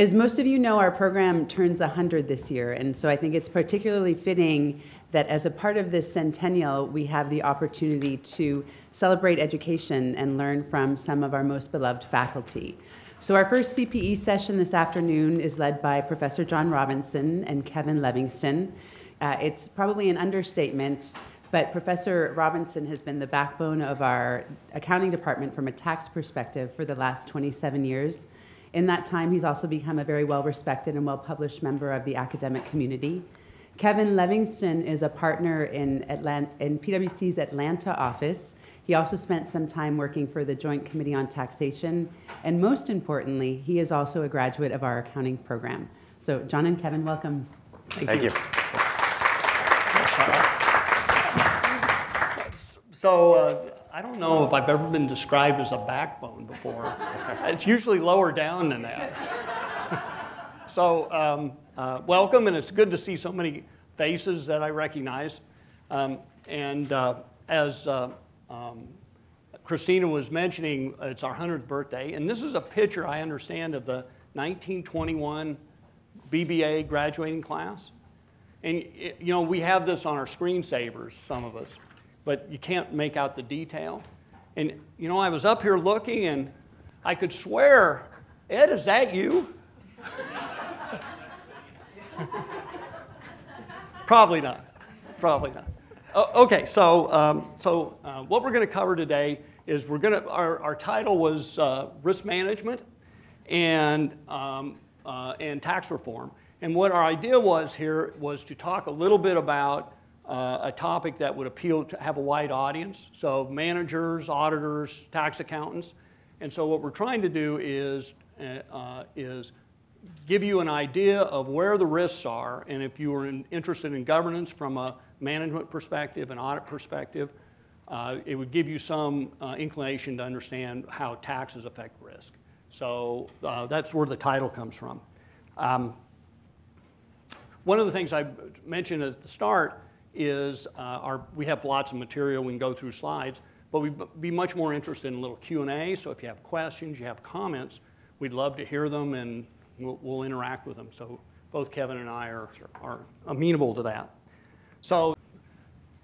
As most of you know, our program turns 100 this year, and so I think it's particularly fitting that as a part of this centennial, we have the opportunity to celebrate education and learn from some of our most beloved faculty. So our first CPE session this afternoon is led by Professor John Robinson and Kevin Levingston. Uh, it's probably an understatement, but Professor Robinson has been the backbone of our accounting department from a tax perspective for the last 27 years. In that time, he's also become a very well respected and well published member of the academic community. Kevin Levingston is a partner in, Atlanta, in PwC's Atlanta office. He also spent some time working for the Joint Committee on Taxation, and most importantly, he is also a graduate of our accounting program. So, John and Kevin, welcome. Thank, Thank you. you. So, uh, I don't know if I've ever been described as a backbone before. it's usually lower down than that. so, um, uh, welcome, and it's good to see so many faces that I recognize. Um, and uh, as uh, um, Christina was mentioning, it's our 100th birthday, and this is a picture, I understand, of the 1921 BBA graduating class. And, you know, we have this on our screensavers, some of us but you can't make out the detail. And, you know, I was up here looking and I could swear, Ed, is that you? Probably not. Probably not. okay, so, um, so uh, what we're going to cover today is we're going to, our, our title was uh, risk management and, um, uh, and tax reform. And what our idea was here was to talk a little bit about uh, a topic that would appeal to have a wide audience. So managers, auditors, tax accountants. And so what we're trying to do is, uh, uh, is give you an idea of where the risks are. And if you are in, interested in governance from a management perspective, an audit perspective, uh, it would give you some uh, inclination to understand how taxes affect risk. So uh, that's where the title comes from. Um, one of the things I mentioned at the start is uh, our, we have lots of material, we can go through slides, but we'd be much more interested in a little Q&A, so if you have questions, you have comments, we'd love to hear them and we'll, we'll interact with them. So both Kevin and I are, are amenable to that. So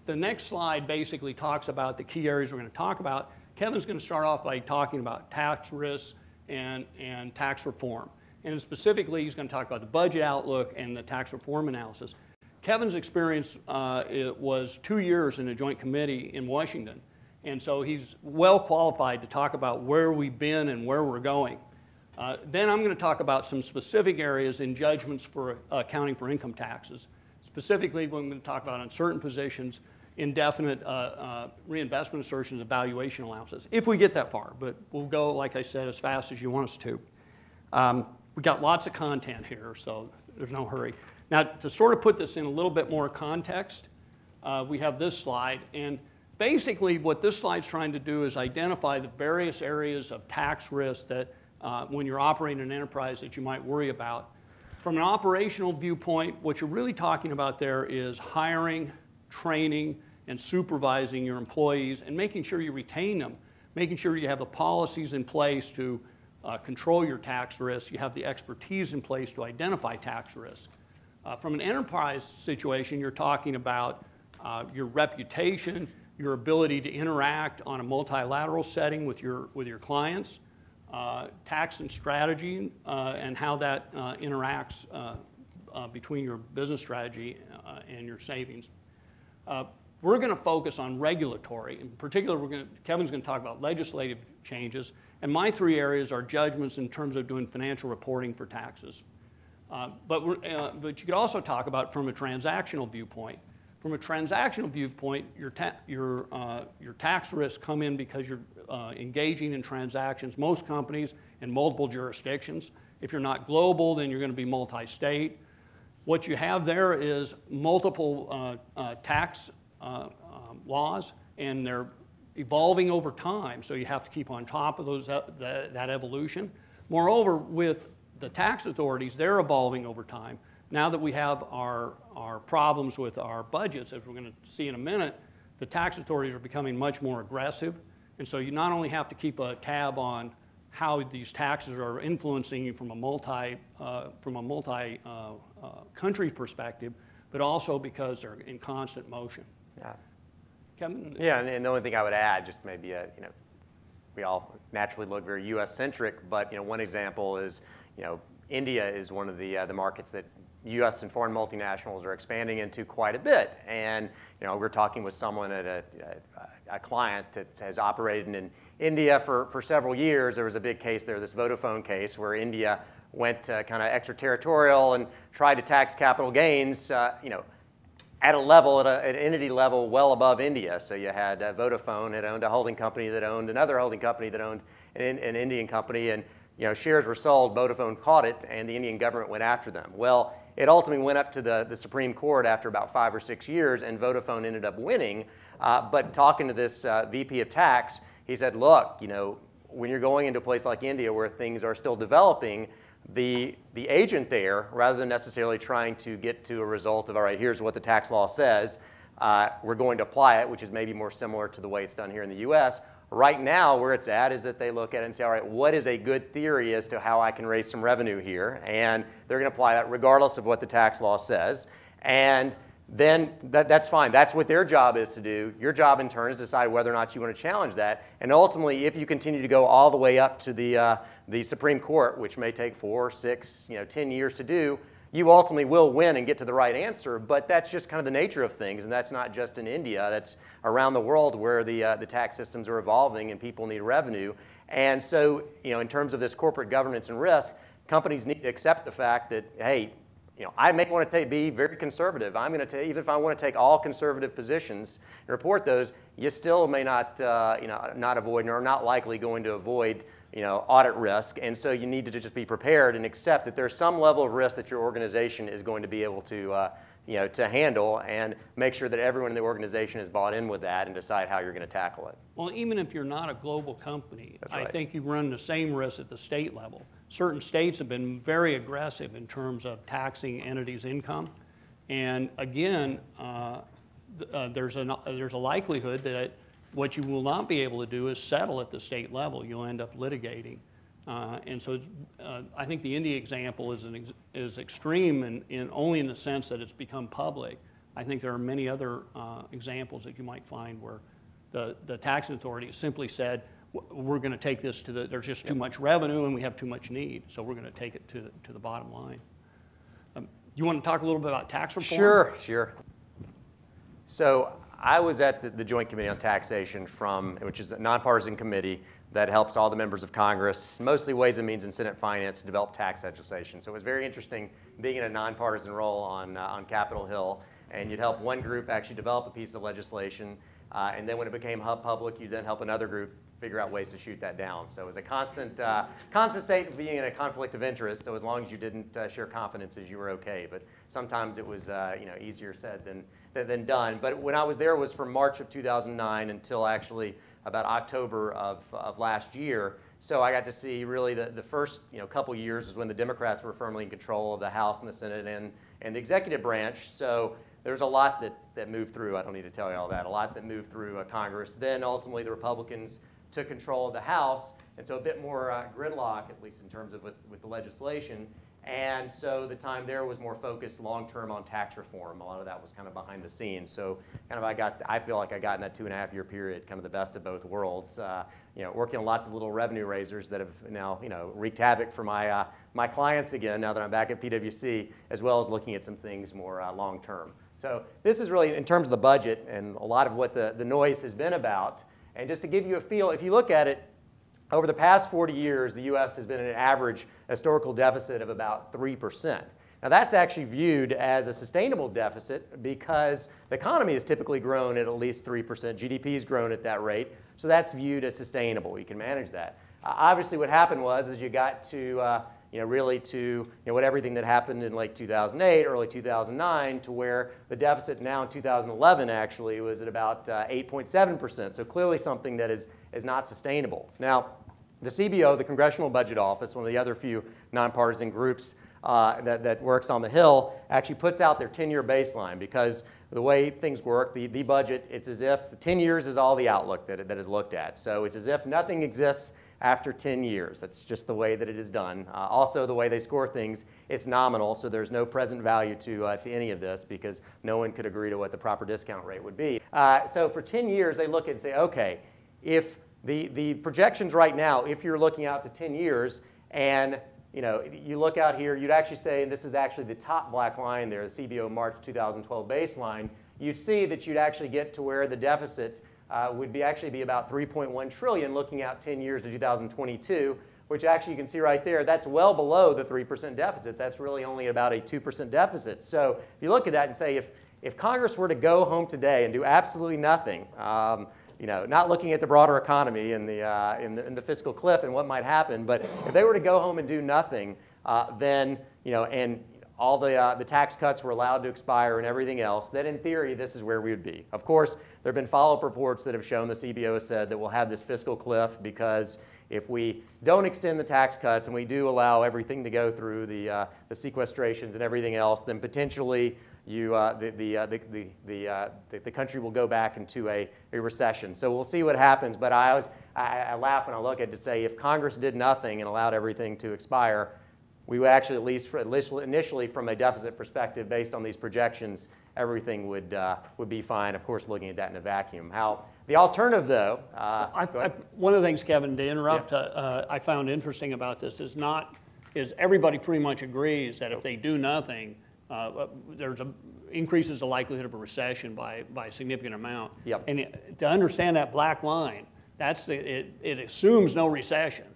the next slide basically talks about the key areas we're going to talk about. Kevin's going to start off by talking about tax risks and, and tax reform. And specifically, he's going to talk about the budget outlook and the tax reform analysis. Kevin's experience uh, was two years in a joint committee in Washington. And so he's well qualified to talk about where we've been and where we're going. Uh, then I'm going to talk about some specific areas in judgments for uh, accounting for income taxes. Specifically, we're going to talk about uncertain positions, indefinite uh, uh, reinvestment assertions, and valuation allowances, if we get that far. But we'll go, like I said, as fast as you want us to. Um, we got lots of content here, so there's no hurry. Now, to sort of put this in a little bit more context, uh, we have this slide. And basically, what this slide's trying to do is identify the various areas of tax risk that, uh, when you're operating an enterprise, that you might worry about. From an operational viewpoint, what you're really talking about there is hiring, training, and supervising your employees and making sure you retain them, making sure you have the policies in place to uh, control your tax risk, you have the expertise in place to identify tax risk. Uh, from an enterprise situation, you're talking about uh, your reputation, your ability to interact on a multilateral setting with your, with your clients, uh, tax and strategy, uh, and how that uh, interacts uh, between your business strategy and your savings. we're going to focus on regulatory. In particular, we're going Kevin's going to talk about legislative changes. And my three areas are judgments in terms of doing financial reporting for taxes. Uh, but, uh, but you could also talk about from a transactional viewpoint. From a transactional viewpoint, your, ta your, uh, your tax risks come in because you're uh, engaging in transactions, most companies in multiple jurisdictions. If you're not global, then you're going to be multi-state. What you have there is multiple uh, tax um, laws, and they're evolving over time, so you have to keep on top of those, that, that evolution. Moreover, with the tax authorities, they're evolving over time. Now that we have our, our problems with our budgets, as we're going to see in a minute, the tax authorities are becoming much more aggressive. And so you not only have to keep a tab on how these taxes are influencing you from a multi, uh, from a multi uh, uh, country perspective, but also because they're in constant motion. Yeah. Kevin? Yeah, and, and the only thing I would add, just maybe, a, you know, we all naturally look very U.S. centric, but you know, one example is, you know, India is one of the uh, the markets that U.S. and foreign multinationals are expanding into quite a bit. And you know, we're talking with someone at a, a, a client that has operated in India for, for several years. There was a big case there, this Vodafone case, where India went uh, kind of extraterritorial and tried to tax capital gains. Uh, you know, at a level, at, an entity level, well above India. So you had uh, Vodafone had owned a holding company that owned another holding company that owned an, an Indian company, and you know shares were sold. Vodafone caught it, and the Indian government went after them. Well, it ultimately went up to the, the Supreme Court after about five or six years, and Vodafone ended up winning. Uh, but talking to this uh, VP of tax, he said, look, you know, when you're going into a place like India where things are still developing, the, the agent there, rather than necessarily trying to get to a result of, all right, here's what the tax law says, uh, we're going to apply it, which is maybe more similar to the way it's done here in the US. Right now, where it's at is that they look at it and say, all right, what is a good theory as to how I can raise some revenue here? And they're going to apply that regardless of what the tax law says. And then that, that's fine. That's what their job is to do. Your job in turn is decide whether or not you want to challenge that. And ultimately, if you continue to go all the way up to the, uh, the Supreme Court, which may take four, six, you know, 10 years to do, you ultimately will win and get to the right answer. But that's just kind of the nature of things. And that's not just in India. That's around the world where the, uh, the tax systems are evolving and people need revenue. And so, you know, in terms of this corporate governance and risk, companies need to accept the fact that, hey, you know, I may want to take, be very conservative. I'm going to take, even if I want to take all conservative positions and report those, you still may not, uh, you know, not avoid or not likely going to avoid, you know, audit risk. And so you need to just be prepared and accept that there's some level of risk that your organization is going to be able to, uh, you know, to handle and make sure that everyone in the organization is bought in with that and decide how you're going to tackle it. Well, even if you're not a global company, right. I think you run the same risk at the state level certain states have been very aggressive in terms of taxing entities' income. And again, uh, uh, there's, a, there's a likelihood that what you will not be able to do is settle at the state level. You'll end up litigating. Uh, and so uh, I think the India example is, ex is extreme in, in, only in the sense that it's become public. I think there are many other uh, examples that you might find where the, the tax authority simply said, we're going to take this to the, there's just too much revenue and we have too much need, so we're going to take it to the, to the bottom line. Um, you want to talk a little bit about tax reform? Sure, sure. So I was at the, the Joint Committee on Taxation from, which is a nonpartisan committee that helps all the members of Congress, mostly Ways and Means and Senate Finance, develop tax legislation. So it was very interesting being in a nonpartisan role on, uh, on Capitol Hill, and you'd help one group actually develop a piece of legislation, uh, and then when it became hub public, you'd then help another group figure out ways to shoot that down. So it was a constant, uh, constant state of being in a conflict of interest. So as long as you didn't uh, share confidences, you were okay. But sometimes it was, uh, you know, easier said than, than done. But when I was there was from March of 2009 until actually about October of, of last year. So I got to see really the, the first you know, couple years was when the Democrats were firmly in control of the House and the Senate and, and the executive branch. So there's a lot that, that moved through. I don't need to tell you all that. A lot that moved through uh, Congress. Then ultimately the Republicans took control of the House, and so a bit more uh, gridlock, at least in terms of with, with the legislation. And so the time there was more focused long term on tax reform. A lot of that was kind of behind the scenes. So kind of I got, I feel like I got in that two and a half year period, kind of the best of both worlds. Uh, you know, working on lots of little revenue raisers that have now, you know, wreaked havoc for my, uh, my clients again now that I'm back at PwC, as well as looking at some things more uh, long term. So this is really, in terms of the budget and a lot of what the, the noise has been about, and just to give you a feel, if you look at it, over the past 40 years, the U.S. has been in an average historical deficit of about 3%. Now that's actually viewed as a sustainable deficit because the economy has typically grown at at least 3%. GDP has grown at that rate, so that's viewed as sustainable. You can manage that. Uh, obviously what happened was as you got to uh, you know, really to you know, what everything that happened in late 2008, early 2009, to where the deficit now in 2011 actually was at about 8.7%. Uh, so clearly something that is, is not sustainable. Now, the CBO, the Congressional Budget Office, one of the other few nonpartisan groups uh, that, that works on the Hill, actually puts out their 10-year baseline because the way things work, the, the budget, it's as if 10 years is all the outlook that, that is looked at. So it's as if nothing exists after 10 years. That's just the way that it is done. Uh, also, the way they score things, it's nominal, so there's no present value to, uh, to any of this because no one could agree to what the proper discount rate would be. Uh, so for 10 years, they look and say, okay, if the, the projections right now, if you're looking out to 10 years and you know, you look out here, you'd actually say, and this is actually the top black line there, the CBO March 2012 baseline, you'd see that you'd actually get to where the deficit uh, would be actually be about 3.1 trillion looking out 10 years to 2022, which actually you can see right there, that's well below the 3% deficit. That's really only about a 2% deficit. So if you look at that and say, if, if Congress were to go home today and do absolutely nothing, um, you know, not looking at the broader economy and the, uh, in the, in the fiscal cliff and what might happen, but if they were to go home and do nothing, uh, then, you know, and all the, uh, the tax cuts were allowed to expire and everything else, then in theory, this is where we would be. Of course, there have been follow-up reports that have shown the CBO has said that we'll have this fiscal cliff because if we don't extend the tax cuts and we do allow everything to go through the, uh, the sequestrations and everything else, then potentially you, uh, the, the, uh, the, the, the, uh, the, the, country will go back into a, a recession. So we'll see what happens. But I, always, I, I laugh when I look at it to say if Congress did nothing and allowed everything to expire, we would actually, at least, for, at least initially from a deficit perspective, based on these projections, everything would, uh, would be fine. Of course, looking at that in a vacuum. How the alternative, though, uh, I, I, one of the things, Kevin, to interrupt, yeah. uh, I found interesting about this is not is everybody pretty much agrees that if they do nothing, uh, there's a increases the likelihood of a recession by, by a significant amount. Yep. And it, to understand that black line, that's the, it, it assumes no recession.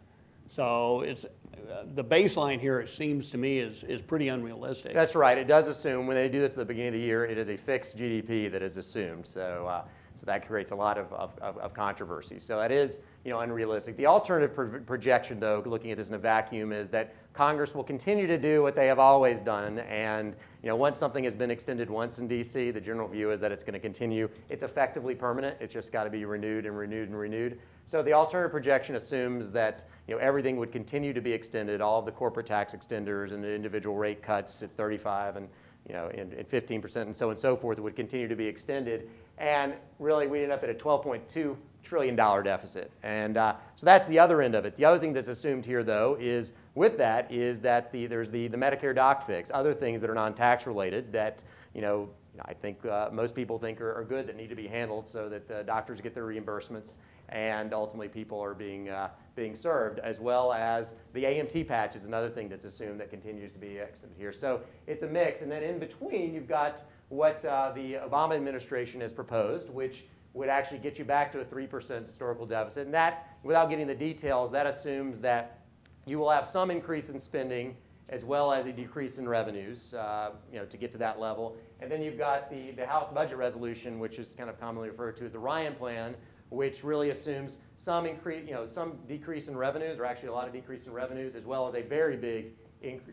So it's uh, the baseline here, it seems to me, is, is pretty unrealistic. That's right. It does assume when they do this at the beginning of the year, it is a fixed GDP that is assumed. So, uh, so that creates a lot of, of, of, controversy. So that is you know, unrealistic. The alternative pro projection, though, looking at this in a vacuum, is that Congress will continue to do what they have always done. And you know, once something has been extended once in D.C., the general view is that it's going to continue. It's effectively permanent. It's just got to be renewed and renewed and renewed. So the alternative projection assumes that you know, everything would continue to be extended, all of the corporate tax extenders and the individual rate cuts at 35 and you know, and, and 15% and so on and so forth would continue to be extended. And really, we end up at a 12.2 trillion dollar deficit. And uh, so that's the other end of it. The other thing that's assumed here, though, is with that is that the, there's the, the Medicare doc fix, other things that are non-tax related that, you know, I think uh, most people think are, are, good that need to be handled so that uh, doctors get their reimbursements and ultimately people are being, uh, being served, as well as the AMT patch is another thing that's assumed that continues to be extended here. So it's a mix. And then in between, you've got what uh, the Obama administration has proposed, which would actually get you back to a 3% historical deficit. And that, without getting the details, that assumes that you will have some increase in spending as well as a decrease in revenues, uh, you know, to get to that level. And then you've got the, the House budget resolution, which is kind of commonly referred to as the Ryan plan, which really assumes some increase, you know, some decrease in revenues, or actually a lot of decrease in revenues, as well as a very big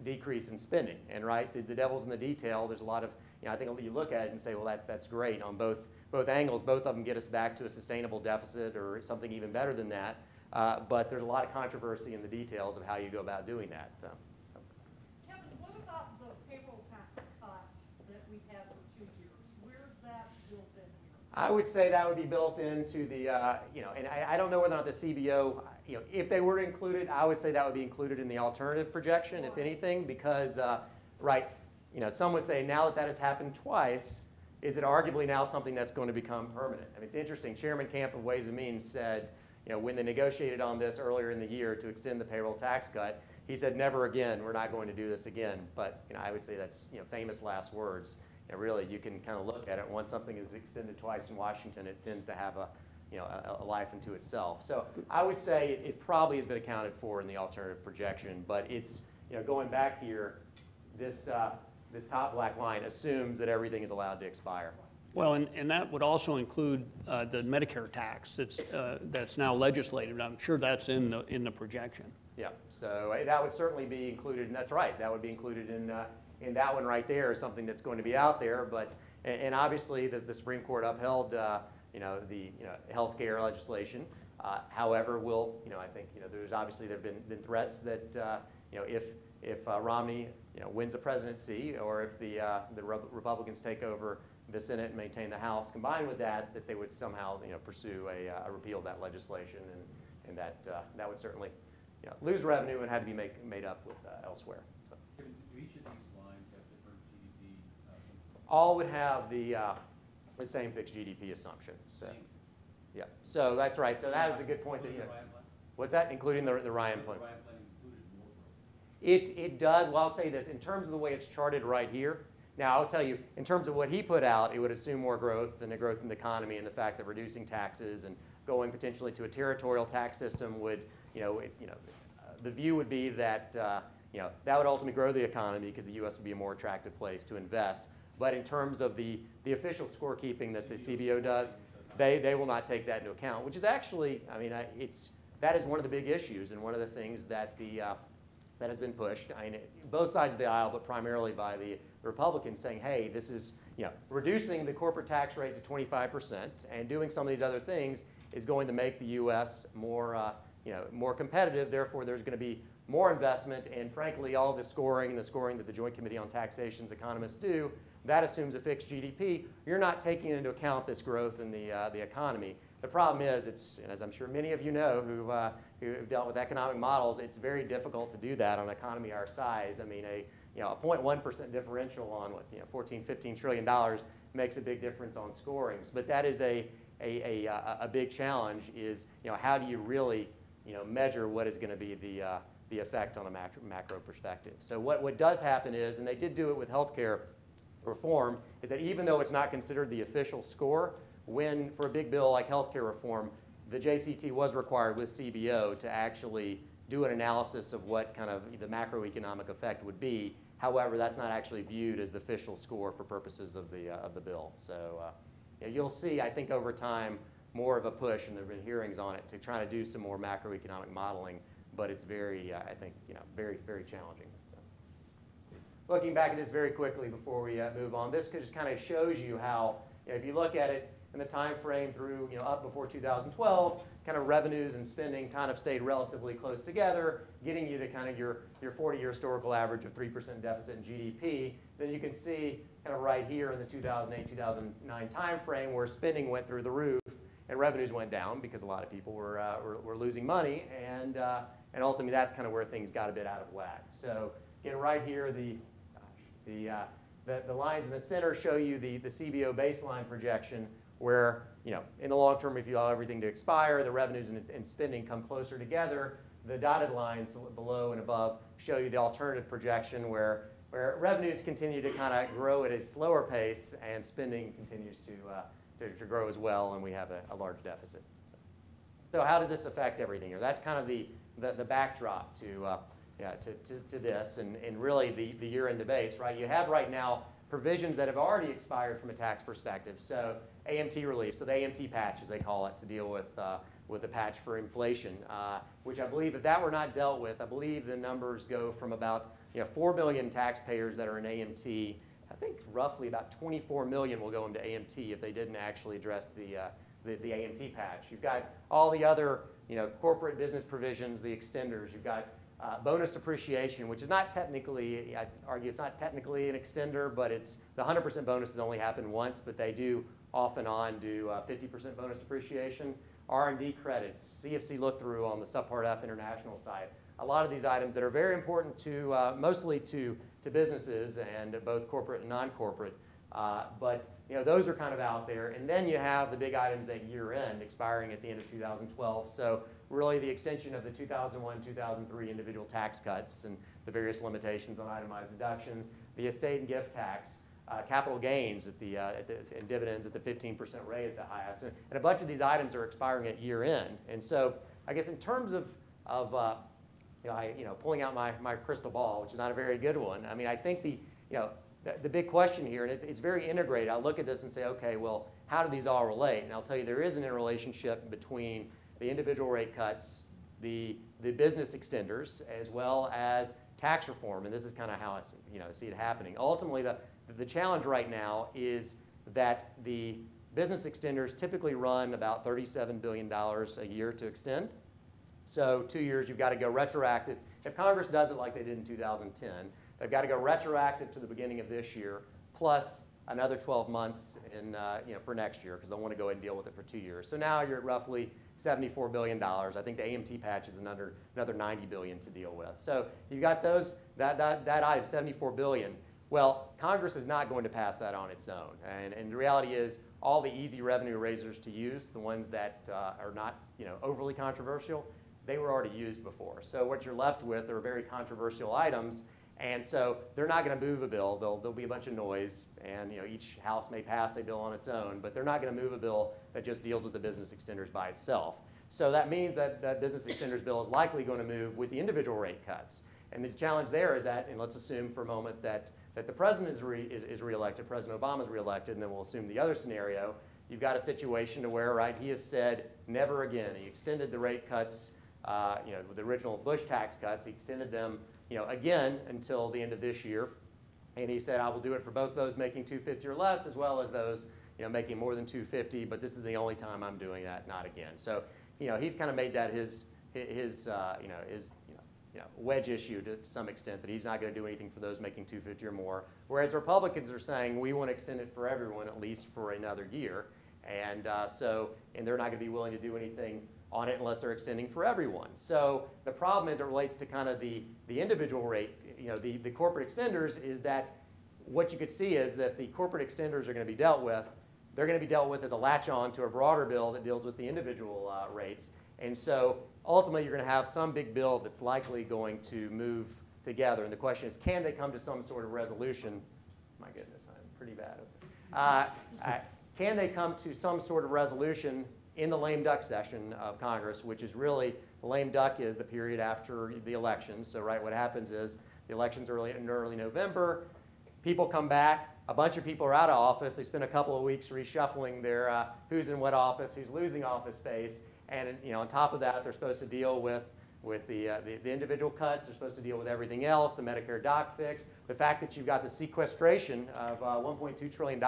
decrease in spending. And right, the, the devil's in the detail. There's a lot of, you know, I think you look at it and say, well, that, that's great on both both angles. Both of them get us back to a sustainable deficit or something even better than that. Uh, but there's a lot of controversy in the details of how you go about doing that. Kevin, what about the payroll tax cut that we had for two years? Where's that built in here? I would say that would be built into the, uh, you know, and I, I, don't know whether or not the CBO, you know, if they were included, I would say that would be included in the alternative projection, if anything, because, uh, right, you know, some would say now that that has happened twice, is it arguably now something that's going to become permanent? I mean, it's interesting. Chairman Camp of Ways and Means said, you know, when they negotiated on this earlier in the year to extend the payroll tax cut, he said, never again, we're not going to do this again. But, you know, I would say that's, you know, famous last words. Know, really, you can kind of look at it. Once something is extended twice in Washington, it tends to have a, you know, a, a life unto itself. So I would say it, it probably has been accounted for in the alternative projection. But it's, you know, going back here, this, uh, this top black line assumes that everything is allowed to expire. Well, and, and that would also include uh, the Medicare tax that's, uh, that's now legislated. I'm sure that's in the, in the projection. Yeah, so uh, that would certainly be included, and that's right, that would be included in, uh, in that one right there, something that's going to be out there. But, and, and obviously, the, the Supreme Court upheld, uh, you know, the you know, health care legislation. Uh, however, will you know, I think, you know, there's obviously there have been, been threats that, you know, if, if Romney you know, wins a presidency or if the, uh, the Re Republicans take over the Senate and maintain the House, combined with that, that they would somehow you know, pursue a, uh, a repeal of that legislation. And, and that, uh, that would certainly, you know, lose revenue and had to be make, made up with uh, elsewhere. So do each of these lines have different GDP? uh, all would have the, uh, the same fixed GDP assumption. So, yeah. So that's right. So that was a good point that, you know, the what's that, including the, the Ryan plan? The Ryan plan included more growth. It, it does, well, I'll say this, in terms of the way it's charted right here, now, I'll tell you, in terms of what he put out, it would assume more growth than a growth in the economy and the fact that reducing taxes and going potentially to a territorial tax system would, you know, it, you know, uh, the view would be that, uh, you know, that would ultimately grow the economy because the U.S. would be a more attractive place to invest. But in terms of the, the official scorekeeping that the CBO does, they, they will not take that into account, which is actually, I mean, I, it's, that is one of the big issues and one of the things that the, uh, that has been pushed, I mean, both sides of the aisle, but primarily by the Republicans saying, hey, this is, you know, reducing the corporate tax rate to 25% and doing some of these other things is going to make the U.S. more, uh, you know, more competitive. Therefore, there's going to be more investment. And frankly, all the scoring and the scoring that the Joint Committee on Taxation's economists do, that assumes a fixed GDP. You're not taking into account this growth in the, uh, the economy. The problem is, it's, and as I'm sure many of you know who, uh, who have dealt with economic models, it's very difficult to do that on an economy our size. I mean, a, you know, a 0.1% differential on what, you know, 14, 15 trillion dollars makes a big difference on scorings. But that is a, a, a, a a big challenge is, you know, how do you really, you know, measure what is going to be the, uh, the effect on a macro, macro perspective. So what, what does happen is, and they did do it with healthcare reform, is that even though it's not considered the official score, when, for a big bill like healthcare reform, the JCT was required with CBO to actually do an analysis of what kind of the macroeconomic effect would be. However, that's not actually viewed as the official score for purposes of the, uh, of the bill. So uh, you'll see, I think over time, more of a push, and there have been hearings on it, to try to do some more macroeconomic modeling, but it's very, uh, I think, you know, very, very challenging. So. Looking back at this very quickly before we uh, move on, this just kind of shows you how, you know, if you look at it the time frame through, you know, up before 2012, kind of revenues and spending kind of stayed relatively close together, getting you to kind of your, your 40-year historical average of 3% deficit in GDP. Then you can see kind of right here in the 2008-2009 time frame where spending went through the roof and revenues went down because a lot of people were, uh, were, were, losing money, and, uh, and ultimately that's kind of where things got a bit out of whack. So again, right here, the, the, uh, the, the lines in the center show you the, the CBO baseline projection where, you know, in the long term, if you allow everything to expire, the revenues and, and spending come closer together. The dotted lines below and above show you the alternative projection where, where revenues continue to kind of grow at a slower pace and spending continues to, uh, to, to, grow as well, and we have a, a, large deficit. So how does this affect everything here? That's kind of the, the, the backdrop to, uh, yeah, to, to, to, this and, and really the, the year-end debates, right? You have right now provisions that have already expired from a tax perspective. So AMT relief, so the AMT patch, as they call it, to deal with, uh, with the patch for inflation, uh, which I believe if that were not dealt with, I believe the numbers go from about you know, 4 million taxpayers that are in AMT. I think roughly about 24 million will go into AMT if they didn't actually address the, uh, the, the AMT patch. You've got all the other you know, corporate business provisions, the extenders. You've got uh, bonus depreciation, which is not technically, I'd argue it's not technically an extender, but it's the 100% bonuses only happen once, but they do off and on do 50% uh, bonus depreciation. R&D credits, CFC look-through on the Subpart F international side. A lot of these items that are very important to, uh, mostly to, to businesses and both corporate and non-corporate. Uh, but you know, those are kind of out there. And then you have the big items at year end expiring at the end of 2012. So really the extension of the 2001-2003 individual tax cuts and the various limitations on itemized deductions, the estate and gift tax, uh, capital gains at the, uh, at the, and dividends at the 15% rate at the highest. And, and, a bunch of these items are expiring at year end. And so I guess in terms of, of uh, you, know, I, you know, pulling out my, my crystal ball, which is not a very good one, I mean, I think the, you know, the, the big question here, and it's, it's very integrated, I'll look at this and say, okay, well, how do these all relate? And I'll tell you there is an interrelationship between the individual rate cuts, the, the business extenders, as well as tax reform. And this is kind of how I see, you know, see it happening. Ultimately, the, the challenge right now is that the business extenders typically run about $37 billion a year to extend. So two years, you've got to go retroactive. If Congress does it like they did in 2010, they've got to go retroactive to the beginning of this year, plus another 12 months in, uh, you know, for next year because they'll want to go and deal with it for two years. So now you're at roughly $74 billion. I think the AMT patch is another, another 90 billion to deal with. So you've got those, that, that, that item, 74 billion. Well, Congress is not going to pass that on its own. And, and the reality is all the easy revenue raisers to use, the ones that uh, are not you know, overly controversial, they were already used before. So what you're left with are very controversial items. And so they're not going to move a bill. There'll, there'll be a bunch of noise, and you know, each house may pass a bill on its own, but they're not going to move a bill that just deals with the business extenders by itself. So that means that that business extenders bill is likely going to move with the individual rate cuts. And the challenge there is that, and let's assume for a moment that, that the president is, re, is, is reelected, President Obama is reelected, and then we'll assume the other scenario. You've got a situation to where, right, he has said never again. He extended the rate cuts, uh, you know, with the original Bush tax cuts, he extended them, you know, again until the end of this year. And he said, I will do it for both those making 250 or less, as well as those, you know, making more than 250, but this is the only time I'm doing that, not again. So, you know, he's kind of made that his, his, uh, you know, his, you know, you know, wedge issue to some extent that he's not going to do anything for those making 250 or more. Whereas Republicans are saying we want to extend it for everyone at least for another year. And uh, so, and they're not going to be willing to do anything on it unless they're extending for everyone. So the problem as it relates to kind of the, the individual rate, you know, the, the corporate extenders is that what you could see is that the corporate extenders are going to be dealt with, they're going to be dealt with as a latch-on to a broader bill that deals with the individual uh, rates. And so ultimately you're going to have some big bill that's likely going to move together. And the question is, can they come to some sort of resolution? My goodness, I'm pretty bad at this. Uh, can they come to some sort of resolution in the lame duck session of Congress, which is really, the lame duck is the period after the elections. So right, what happens is the election's early in early November, people come back, a bunch of people are out of office, they spend a couple of weeks reshuffling their uh, who's in what office, who's losing office space, and you know, on top of that, they're supposed to deal with with the, uh, the, the, individual cuts. They're supposed to deal with everything else, the Medicare doc fix, the fact that you've got the sequestration of uh, $1.2 trillion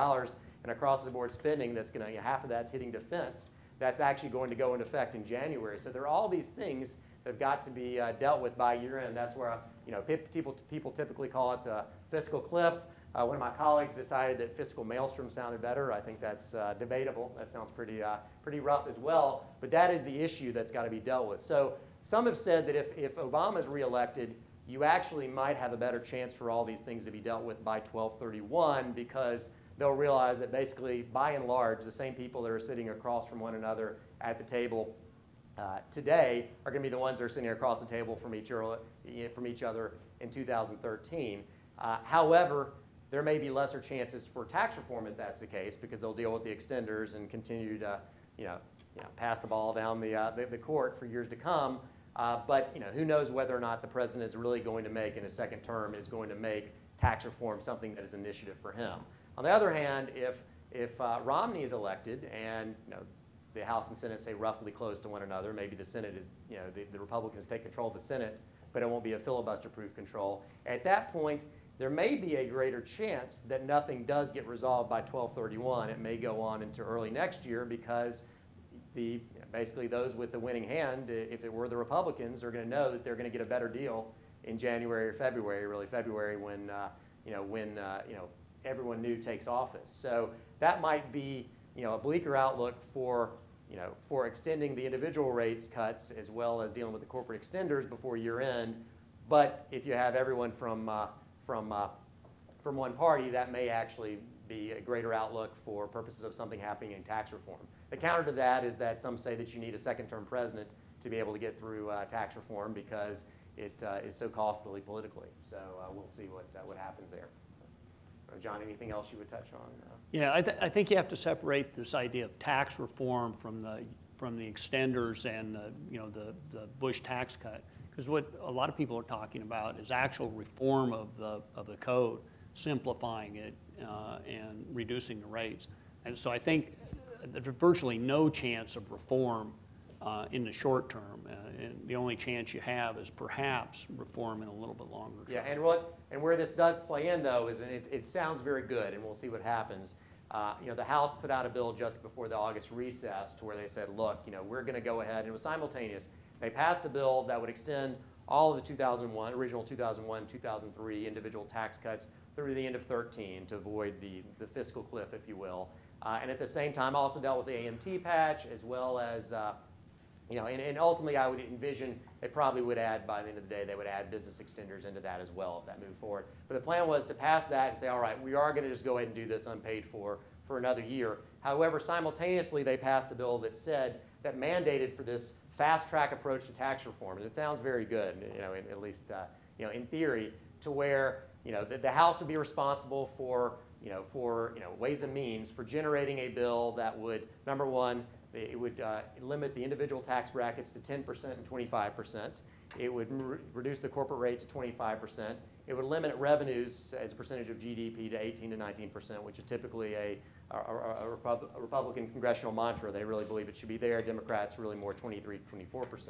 in across-the-board spending that's going to, you know, half of that's hitting defense that's actually going to go into effect in January. So there are all these things that have got to be uh, dealt with by year end. That's where you know people, people typically call it the fiscal cliff. Uh, one of my colleagues decided that fiscal maelstrom sounded better. I think that's uh, debatable. That sounds pretty, uh, pretty rough as well. But that is the issue that's got to be dealt with. So some have said that if, if Obama is reelected, you actually might have a better chance for all these things to be dealt with by 1231 because they'll realize that basically, by and large, the same people that are sitting across from one another at the table uh, today are going to be the ones that are sitting across the table from each, from each other in 2013. Uh, however, there may be lesser chances for tax reform if that's the case because they'll deal with the extenders and continue to you know, you know, pass the ball down the, uh, the, the, court for years to come. Uh, but you know, who knows whether or not the president is really going to make in his second term is going to make tax reform something that is initiative for him. On the other hand, if, if uh, Romney is elected and you know, the House and Senate say roughly close to one another, maybe the Senate is, you know, the, the Republicans take control of the Senate, but it won't be a filibuster-proof control. At that point, there may be a greater chance that nothing does get resolved by 1231. It may go on into early next year because the, basically those with the winning hand, if it were the Republicans, are going to know that they're going to get a better deal in January or February, really February when, uh, you know, when, uh, you know, everyone new takes office. So that might be you know, a bleaker outlook for, you know, for extending the individual rates cuts as well as dealing with the corporate extenders before year end. But if you have everyone from, uh, from, uh, from one party, that may actually be a greater outlook for purposes of something happening in tax reform. The counter to that is that some say that you need a second term president to be able to get through uh, tax reform because it uh, is so costly politically. So uh, we'll see what, uh, what happens there. Uh, John, anything else you would touch on? Uh, yeah, I, th I, think you have to separate this idea of tax reform from the from the extenders and the you know the the Bush tax cut because what a lot of people are talking about is actual reform of the of the code, simplifying it uh, and reducing the rates. And so I think there's virtually no chance of reform uh, in the short term. Uh, and the only chance you have is perhaps reform in a little bit longer term. Yeah, and, what, and where this does play in, though, is it, it sounds very good, and we'll see what happens. Uh, you know, the House put out a bill just before the August recess to where they said, look, you know, we're going to go ahead, and it was simultaneous. They passed a bill that would extend all of the 2001, original 2001, 2003 individual tax cuts through the end of 13 to avoid the, the fiscal cliff, if you will. Uh, and at the same time, also dealt with the AMT patch as well as, uh, you know, and, and ultimately I would envision they probably would add, by the end of the day, they would add business extenders into that as well if that moved forward. But the plan was to pass that and say, all right, we are going to just go ahead and do this unpaid for for another year. However, simultaneously, they passed a bill that said, that mandated for this fast track approach to tax reform. And it sounds very good, you know, in, at least, uh, you know, in theory, to where, you know, the, the House would be responsible for, you know, for, you know, ways and means for generating a bill that would, number one, it would uh, limit the individual tax brackets to 10% and 25%. It would re reduce the corporate rate to 25%. It would limit revenues as a percentage of GDP to 18 to 19%, which is typically a, a, a, Repub a, Republican congressional mantra. They really believe it should be there. Democrats really more 23 24%.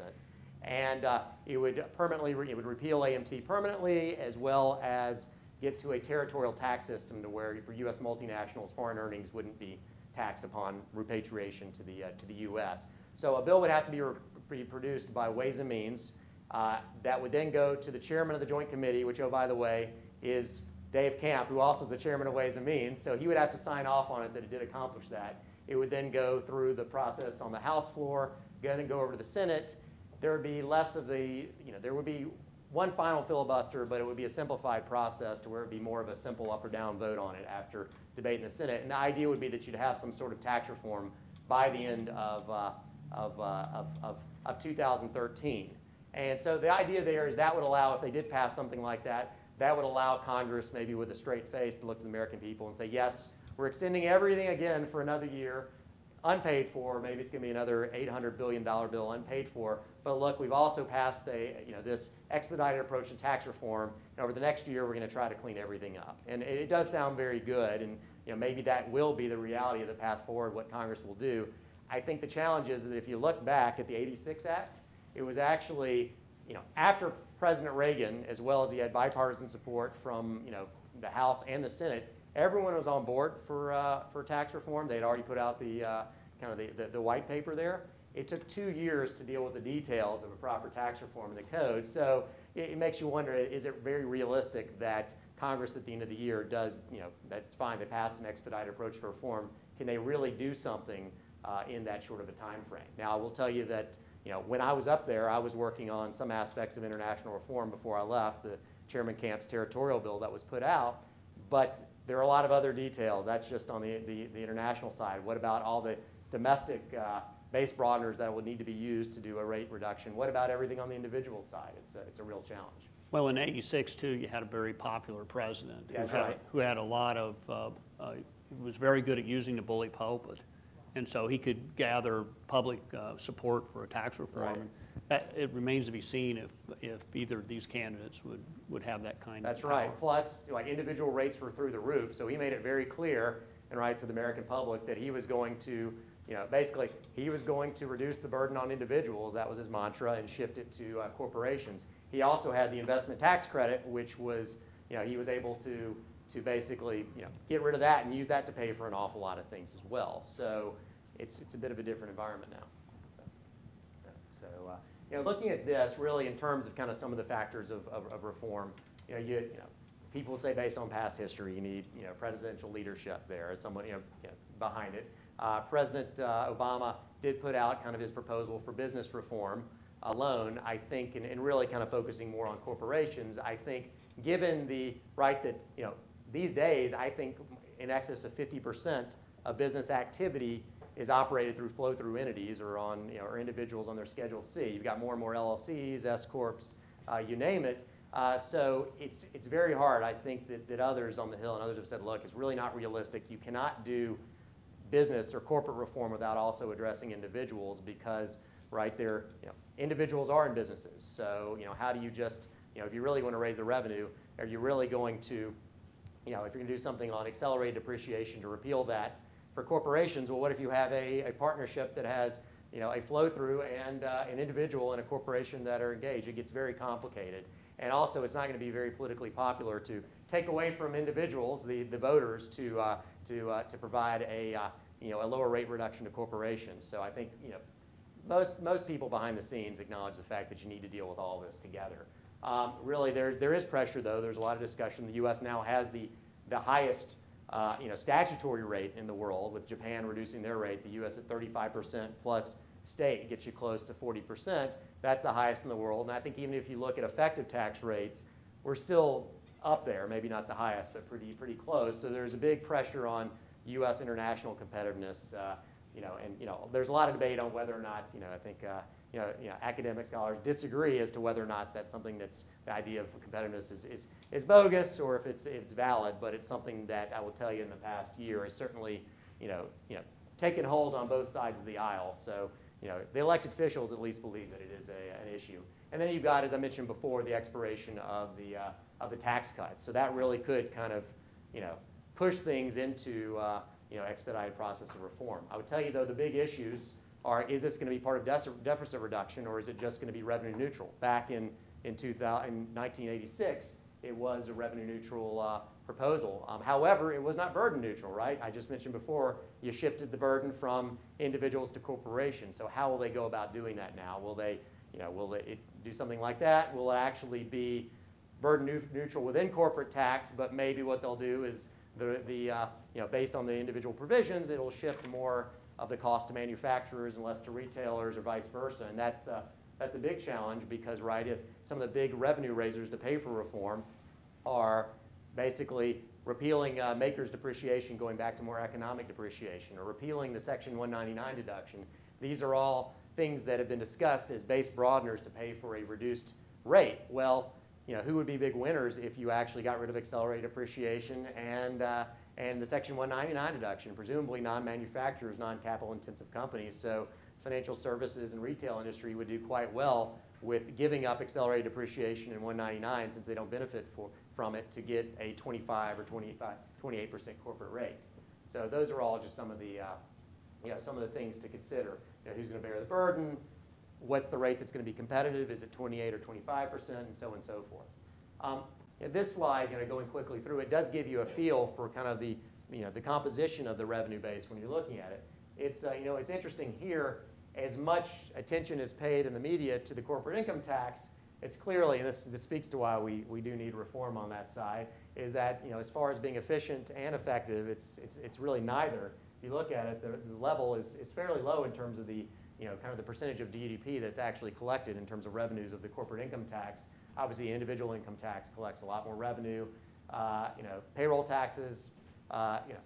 And uh, it would permanently, it would repeal AMT permanently as well as get to a territorial tax system to where for U.S. multinationals, foreign earnings wouldn't be taxed upon repatriation to the, uh, to the U.S. So a bill would have to be, produced by Ways and Means. Uh, that would then go to the chairman of the Joint Committee, which, oh, by the way, is Dave Camp, who also is the chairman of Ways and Means. So he would have to sign off on it that it did accomplish that. It would then go through the process on the House floor, then go over to the Senate. There would be less of the, you know, there would be one final filibuster, but it would be a simplified process to where it would be more of a simple up or down vote on it after debate in the Senate. And the idea would be that you'd have some sort of tax reform by the end of, uh, of, uh, of, of, of 2013. And so the idea there is that would allow, if they did pass something like that, that would allow Congress, maybe with a straight face, to look to the American people and say, yes, we're extending everything again for another year, unpaid for. Maybe it's going to be another $800 billion bill unpaid for. But look, we've also passed a, you know, this expedited approach to tax reform. And over the next year, we're going to try to clean everything up. And it, it does sound very good. And you know, maybe that will be the reality of the path forward, what Congress will do. I think the challenge is that if you look back at the 86 Act, it was actually, you know, after President Reagan, as well as he had bipartisan support from, you know, the House and the Senate, everyone was on board for, uh, for tax reform. They'd already put out the uh, kind of the, the, the, white paper there. It took two years to deal with the details of a proper tax reform in the code. So it, it makes you wonder, is it very realistic that Congress at the end of the year does, you know, that's fine, they passed an expedited approach to reform. Can they really do something uh, in that short of a time frame? Now, I will tell you that you know, when I was up there, I was working on some aspects of international reform before I left, the Chairman Camp's territorial bill that was put out. But there are a lot of other details. That's just on the, the, the international side. What about all the domestic uh, base broadeners that would need to be used to do a rate reduction? What about everything on the individual side? It's a, it's a real challenge. Well, in 86, too, you had a very popular president who, had, right. who had a lot of, uh, uh, was very good at using the bully pulpit. And so he could gather public uh, support for a tax reform. Right. And that, it remains to be seen if, if either of these candidates would, would have that kind That's of power. right. Plus, like individual rates were through the roof, so he made it very clear and right to the American public that he was going to, you know, basically he was going to reduce the burden on individuals. That was his mantra, and shift it to uh, corporations. He also had the investment tax credit, which was, you know, he was able to to basically, you know, get rid of that and use that to pay for an awful lot of things as well. So it's it's a bit of a different environment now. So, so uh, you know, looking at this really in terms of kind of some of the factors of, of, of reform, you know, you, you know, people would say based on past history, you need you know presidential leadership there as someone you know, you know behind it. Uh, President uh, Obama did put out kind of his proposal for business reform alone. I think, and, and really kind of focusing more on corporations. I think, given the right that you know these days, I think in excess of 50% of business activity is operated through flow-through entities or on, you know, or individuals on their Schedule C. You've got more and more LLCs, S-corps, uh, you name it. Uh, so it's, it's very hard. I think that, that others on the Hill and others have said, look, it's really not realistic. You cannot do business or corporate reform without also addressing individuals because, right, there, you know, individuals are in businesses. So, you know, how do you just, you know, if you really want to raise the revenue, are you really going to, you know, if you're going to do something on accelerated depreciation to repeal that for corporations, well, what if you have a, a partnership that has, you know, a flow through and uh, an individual and a corporation that are engaged? It gets very complicated. And also, it's not going to be very politically popular to take away from individuals, the, the voters, to, uh, to, uh, to provide a, uh, you know, a lower rate reduction to corporations. So I think you know, most, most people behind the scenes acknowledge the fact that you need to deal with all this together. Um, really, there, there is pressure, though. There's a lot of discussion. The U.S. now has the, the highest uh, you know, statutory rate in the world, with Japan reducing their rate. The U.S. at 35% plus state gets you close to 40%. That's the highest in the world. And I think even if you look at effective tax rates, we're still up there, maybe not the highest, but pretty, pretty close. So there's a big pressure on U.S. international competitiveness. Uh, you know, and you know, there's a lot of debate on whether or not, you know, I think, uh, you, know, you know, academic scholars disagree as to whether or not that's something that's the idea of competitiveness is, is, is bogus or if it's, if it's valid. But it's something that I will tell you in the past year has certainly, you know, you know, taken hold on both sides of the aisle. So, you know, the elected officials at least believe that it is a, an issue. And then you've got, as I mentioned before, the expiration of the, uh, of the tax cuts. So that really could kind of, you know, push things into, uh, you know, expedited process of reform. I would tell you, though, the big issues are, is this going to be part of deficit reduction or is it just going to be revenue neutral? Back in, in, 2000, in 1986, it was a revenue neutral uh, proposal. Um, however, it was not burden neutral, right? I just mentioned before, you shifted the burden from individuals to corporations. So how will they go about doing that now? Will they, you know, will they do something like that? Will it actually be burden neutral within corporate tax, but maybe what they'll do is the, the uh, you know, based on the individual provisions, it'll shift more of the cost to manufacturers and less to retailers or vice versa. And that's, uh, that's a big challenge because, right, if some of the big revenue raisers to pay for reform are basically repealing uh, MACRS depreciation, going back to more economic depreciation, or repealing the Section 199 deduction, these are all things that have been discussed as base broadeners to pay for a reduced rate. Well, you know, who would be big winners if you actually got rid of accelerated depreciation and, uh, and the Section 199 deduction, presumably non-manufacturers, non-capital intensive companies. So financial services and retail industry would do quite well with giving up accelerated depreciation in 199 since they don't benefit for, from it to get a 25 or 25, 28% corporate rate. So those are all just some of the, uh, you know, some of the things to consider. You know, who's going to bear the burden? what's the rate that's going to be competitive? Is it 28 or 25 percent, and so on and so forth. Um, this slide, you know, going quickly through it, does give you a feel for kind of the, you know, the composition of the revenue base when you're looking at it. It's, uh, you know, it's interesting here, as much attention is paid in the media to the corporate income tax, it's clearly, and this, this speaks to why we, we do need reform on that side, is that, you know, as far as being efficient and effective, it's, it's, it's really neither. If you look at it, the, the level is, is fairly low in terms of the, you know, kind of the percentage of GDP that's actually collected in terms of revenues of the corporate income tax. Obviously, individual income tax collects a lot more revenue. Uh, you know, payroll taxes, uh, you know,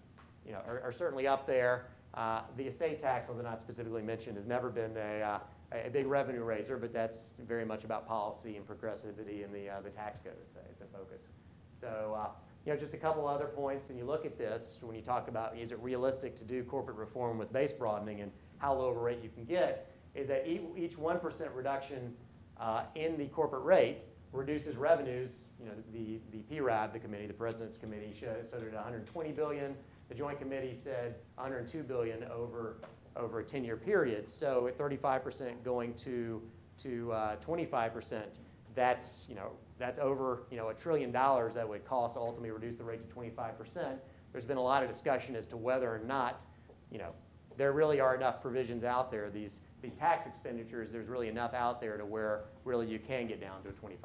you know, are, are certainly up there. Uh, the estate tax, although not specifically mentioned, has never been a, uh, a big revenue raiser, but that's very much about policy and progressivity in the, uh, the tax code. It's a, it's a focus. So, uh, you know, just a couple other points, and you look at this when you talk about is it realistic to do corporate reform with base broadening, and how low of a rate you can get, is that each 1% reduction in the corporate rate reduces revenues. You know, the, the PERAB, the committee, the president's committee, showed, showed it 120 billion. The joint committee said 102 billion over, over a 10-year period. So at 35% going to, to 25%, uh, that's, you know, that's over, you know, a trillion dollars that would cost to ultimately reduce the rate to 25%. There's been a lot of discussion as to whether or not, you know, there really are enough provisions out there, these, these tax expenditures, there's really enough out there to where really you can get down to a 25%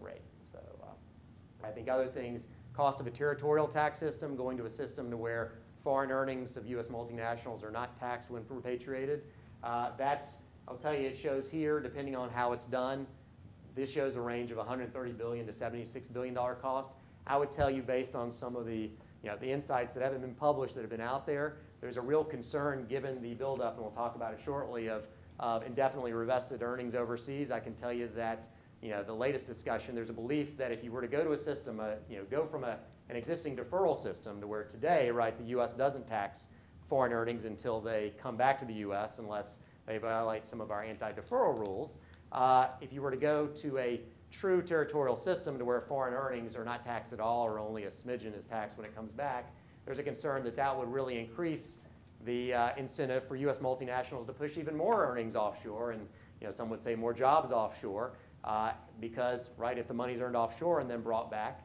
rate. So uh, I think other things, cost of a territorial tax system, going to a system to where foreign earnings of U.S. multinationals are not taxed when repatriated. Uh, that's, I'll tell you, it shows here, depending on how it's done, this shows a range of 130 billion to 76 billion dollar cost. I would tell you based on some of the, you know, the insights that haven't been published that have been out there, there's a real concern given the buildup, and we'll talk about it shortly, of, indefinitely revested earnings overseas. I can tell you that you know, the latest discussion, there's a belief that if you were to go to a system, uh, you know, go from a, an existing deferral system to where today, right, the U.S. doesn't tax foreign earnings until they come back to the U.S. unless they violate some of our anti-deferral rules. Uh, if you were to go to a true territorial system to where foreign earnings are not taxed at all or only a smidgen is taxed when it comes back, there's a concern that that would really increase the uh, incentive for U.S. multinationals to push even more earnings offshore, and you know, some would say more jobs offshore, uh, because right, if the money's earned offshore and then brought back,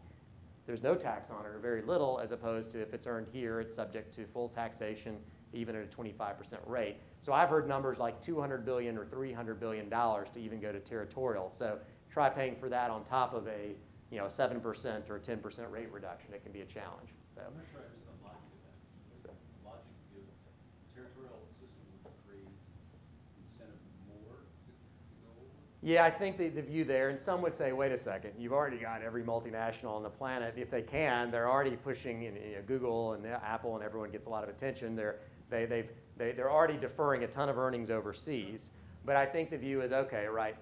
there's no tax on it or very little, as opposed to if it's earned here, it's subject to full taxation, even at a 25% rate. So I've heard numbers like 200 billion or 300 billion dollars to even go to territorial. So try paying for that on top of a, you know, 7% or a 10% rate reduction. It can be a challenge. So, I'm not sure I understand the logic of that. So- The logic, the territorial system would create incentive more to, to go over? Yeah, I think the, the view there, and some would say, wait a second, you've already got every multinational on the planet. If they can, they're already pushing, you know, Google and Apple and everyone gets a lot of attention. They're, they, they've, they, they're already deferring a ton of earnings overseas. But I think the view is, okay, right,